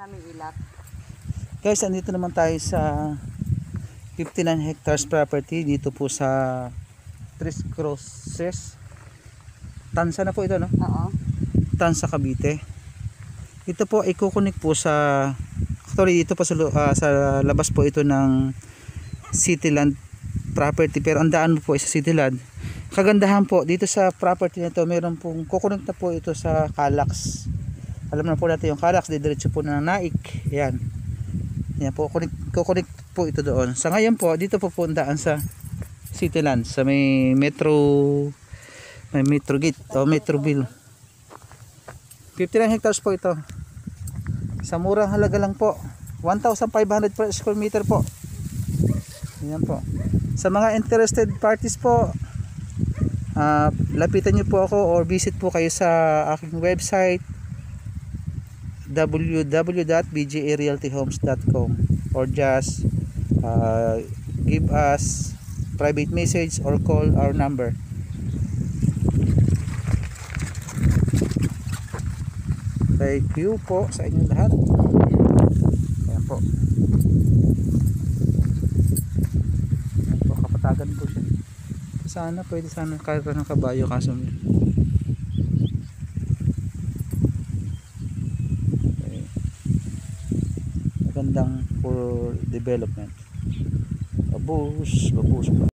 namin ilat. Guys, andito naman tayo sa 59 hectares property dito po sa Tres Crosses. Tansa na po ito, no? Oo. Tansa Cavite. Ito po ay kukunik po sa actually dito pa sa, ah, sa labas po ito ng Cityland property pero ang daan po ay sa Cityland. Kagandahan po dito sa property na ito meron pong kukunik na po ito sa Calax. Alam na po natin yung Calax, didiretso po na Naik. Yan. Yan po, kukunik, kukunik po ito doon. Sa ngayon po, dito po po ang daan sa Cityland, sa may Metro may Metro Gate o Metroville. 59 hectares po ito. Sa murang halaga lang po. 1,500 per square meter po. Yan po. Sa mga interested parties po, ah, lapitan nyo po ako or visit po kayo sa aking website www.bgarealtyhomes.com or just uh, give us private message or call our number. Thank you po sa inyong lahat. Ayan po. Ayan po, kapatagan po siya. Sana, pwede sana karga ng kabayo kaso magandang for development. Babus pa.